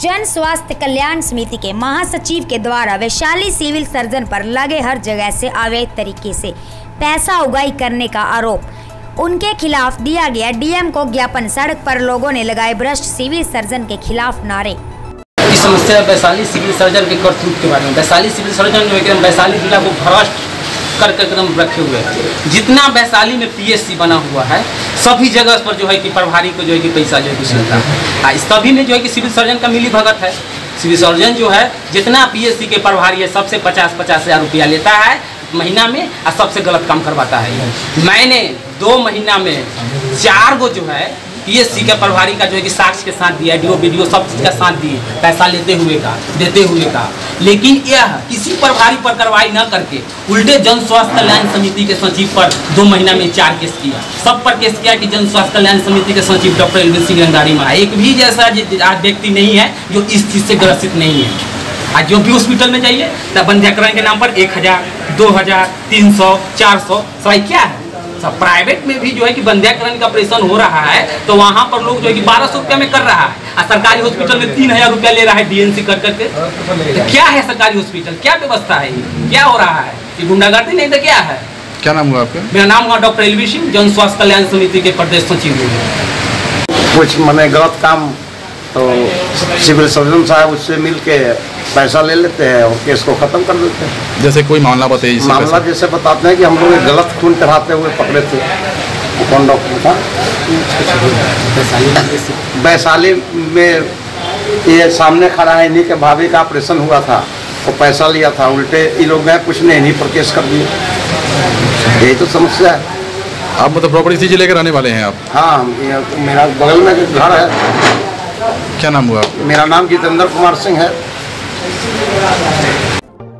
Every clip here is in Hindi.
जन स्वास्थ्य कल्याण समिति के महासचिव के द्वारा वैशाली सिविल सर्जन पर लगे हर जगह से अवैध तरीके से पैसा उगाई करने का आरोप। उनके खिलाफ दिया गया डीएम को ज्ञापन। सड़क पर लोगों ने लगाए भ्रष्ट सिविल सर्जन के खिलाफ नारे। समस्या वैशाली सिविल सर्जन के करतूत के बारे में। वैशाली सिविल सर्जन वैशाली जिला को भ्रष्ट कर कर एकदम रखे हुए हैं। जितना वैशाली में पीएससी बना हुआ है, सभी जगह पर जो है कि प्रभारी को जो है कि पैसा जो है कुछ मिलता है। इस सभी में जो है कि सिविल सर्जन का मिली भगत है। सिविल सर्जन जो है, जितना पीएससी के प्रभारी है, सबसे पचास पचास हज़ार रुपया लेता है महीना में और सबसे गलत काम करवाता है। मैंने दो महीना में चार गो जो है पीएससी के प्रभारी का जो है कि साक्ष्य के साथ दिया डी वीडियो सब चीज़ का साथ दिए, पैसा लेते हुए का, देते हुए का। लेकिन यह किसी प्रभारी पर कार्रवाई न करके उल्टे जन स्वास्थ्य कल्याण समिति के सचिव पर दो महीना में चार केस किया। सब पर केस किया कि जन स्वास्थ्य कल्याण समिति के सचिव डॉक्टर एलविन सिंह रंगारी में एक भी जैसा व्यक्ति नहीं है जो इस चीज़ से ग्रसित नहीं है। आज जो भी हॉस्पिटल में जाइए तब बंध्याकरण के नाम पर एक हज़ार, दो हज़ार, तीन सौ, चार सौ सवाई क्या है? सब प्राइवेट में भी जो है कि बंध्याकरण का ऑपरेशन हो रहा है तो वहाँ पर लोग जो है कि बारह सौ रुपया में कर रहा है। और सरकारी हॉस्पिटल में तीन हज़ार रुपया ले रहा है डीएनसी कर करके। तो क्या है सरकारी हॉस्पिटल क्या व्यवस्था है ये? क्या हो रहा है? ये गुंडागर्दी नहीं तो क्या है? क्या नाम हुआ आपका? मेरा नाम हुआ डॉक्टर एलवी सिंह जन स्वास्थ्य कल्याण समिति के प्रदेश सचिव। कुछ मैंने गलत काम तो सिविल सर्जन साहब उससे मिल के पैसा ले लेते हैं और केस को ख़त्म कर देते हैं। जैसे कोई मामला बताइए मामला जैसे बताते हैं कि हम लोग गलत खून चढ़ाते हुए पकड़े थे कौन डॉक्टर था वैशाली में ये सामने खड़ा है इन्हीं के भाभी का ऑपरेशन हुआ था वो पैसा लिया था उल्टे ये लोग गए पूछने इन्हीं पर केस कर दिए यही तो समस्या है। आप मतलब प्रॉपर्टी इसी ज़िले के रहने वाले हैं आप? हाँ मेरा बगल में घर है। क्या नाम हुआ? मेरा नाम जितेंद्र कुमार सिंह है।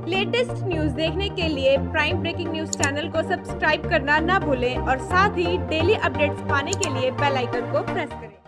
लेटेस्ट न्यूज़ देखने के लिए प्राइम ब्रेकिंग न्यूज़ चैनल को सब्सक्राइब करना ना भूलें और साथ ही डेली अपडेट्स पाने के लिए बेल आइकन को प्रेस करें।